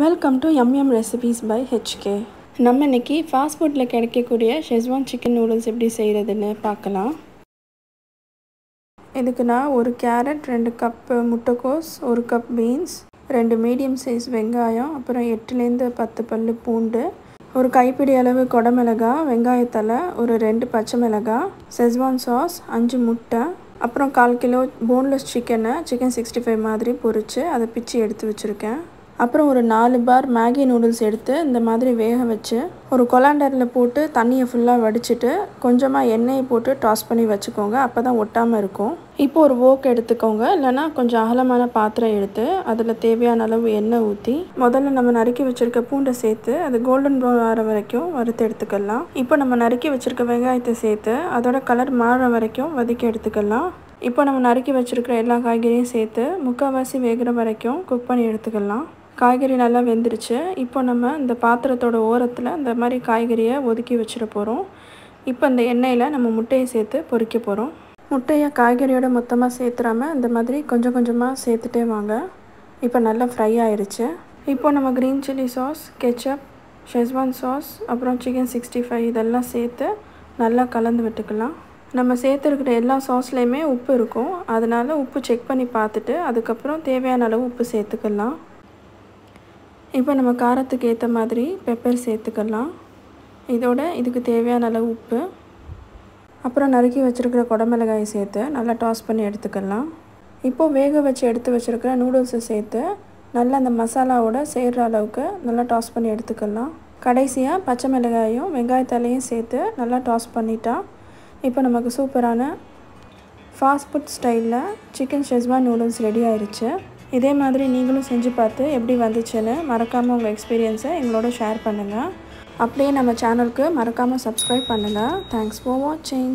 Welcome to MM recipes by HK நம்ம இன்னைக்கு fast ஃபுட்டில் கிடைக்கக்கூடிய ஷெஸ்வான் சிக்கன் நூடுல்ஸ் எப்படி செய்கிறதுன்னு பார்க்கலாம். இதுக்கு நான் ஒரு கேரட் ரெண்டு கப்பு முட்டைக்கோஸ் ஒரு கப் பீன்ஸ் ரெண்டு மீடியம் சைஸ் வெங்காயம் அப்புறம் எட்டுலேருந்து பத்து பல் பூண்டு ஒரு கைப்பிடி அளவு கொடமிளகா வெங்காயத்தலை ஒரு ரெண்டு பச்சை மிளகாய் செஸ்வான் சாஸ் அஞ்சு முட்டை அப்புறம் கால் கிலோ போன்லெஸ் சிக்கனை சிக்கன் சிக்ஸ்டி ஃபைவ் மாதிரி பொரித்து அதை பிச்சு எடுத்து வச்சுருக்கேன். அப்புறம் ஒரு நாலு பார் மேகி நூடுல்ஸ் எடுத்து இந்த மாதிரி வேக வச்சு ஒரு கொலாண்டரில் போட்டு தண்ணியை ஃபுல்லாக வடிச்சிட்டு கொஞ்சமாக எண்ணெயை போட்டு டாஸ் பண்ணி வச்சுக்கோங்க. அப்போ தான் ஒட்டாமல் இருக்கும். இப்போ ஒரு ஓக் எடுத்துக்கோங்க. இல்லைனா கொஞ்சம் அகலமான பாத்திரம் எடுத்து அதில் தேவையான அளவு எண்ணெய் ஊற்றி முதல்ல நம்ம நறுக்கி வச்சுருக்க பூண்டை சேர்த்து அது கோல்டன் ப்ரௌன் ஆகிற வரைக்கும் வறுத்து எடுத்துக்கலாம். இப்போ நம்ம நறுக்கி வச்சுருக்க வெங்காயத்தை சேர்த்து அதோட கலர் மாறுற வரைக்கும் வதக்கி எடுத்துக்கலாம். இப்போ நம்ம நறுக்கி வச்சுருக்கிற எல்லா காய்கறியும் சேர்த்து முக்கால்வாசி வேகிற வரைக்கும் குக் பண்ணி எடுத்துக்கலாம். காய்கறி நல்லா வெந்துருச்சு. இப்போ நம்ம இந்த பாத்திரத்தோட ஓரத்தில் இந்த மாதிரி காய்கறியை ஒதுக்கி வச்சிட போகிறோம் இப்போ இந்த எண்ணெயில் நம்ம முட்டையை சேர்த்து பொறிக்க போகிறோம் முட்டையை காய்கறியோட மொத்தமாக சேர்த்துறாம இந்த மாதிரி கொஞ்சம் கொஞ்சமாக சேர்த்துட்டே வாங்க. இப்போ நல்லா ஃப்ரை ஆயிடுச்சு இப்போ நம்ம green chili sauce ketchup schezwan sauce அப்புறம் சிக்கன் சிக்ஸ்டி ஃபைவ் இதெல்லாம் சேர்த்து நல்லா கலந்து விட்டுக்கலாம். நம்ம சேர்த்துருக்கிற எல்லா சாஸ்லேயுமே உப்பு இருக்கும். அதனால் உப்பு செக் பண்ணி பார்த்துட்டு அதுக்கப்புறம் தேவையான அளவு உப்பு சேர்த்துக்கலாம். இப்போ நம்ம காரத்துக்கு ஏற்ற மாதிரி பெப்பர் சேர்த்துக்கலாம். இதோட இதுக்கு தேவையான அளவு உப்பு. அப்புறம் நறுக்கி வச்சுருக்கிற குடமிளகாய் சேர்த்து நல்லா டாஸ் பண்ணி எடுத்துக்கலாம். இப்போது வேக வச்சு எடுத்து வச்சுருக்கிற நூடுல்ஸை சேர்த்து நல்லா அந்த மசாலாவோட சேர்கிற அளவுக்கு நல்லா டாஸ் பண்ணி எடுத்துக்கலாம். கடைசியாக பச்சை மிளகாயும் வெங்காயத்தாலையும் சேர்த்து நல்லா டாஸ் பண்ணிட்டா இப்போ நமக்கு சூப்பரான ஃபாஸ்ட் ஃபுட் ஸ்டைலில் சிக்கன் ஷெஸ்வான் நூடுல்ஸ் ரெடி ஆயிடுச்சு இதே மாதிரி நீங்களும் செஞ்சு பார்த்து எப்படி வந்துச்சுன்னு மறக்காமல் உங்கள் எக்ஸ்பீரியன்ஸை எங்களோட ஷேர் பண்ணுங்கள் அப்படியே நம்ம சேனலுக்கு மறக்காமல் சப்ஸ்கிரைப் பண்ணுங்கள் தேங்க்ஸ் ஃபார் வாட்சிங்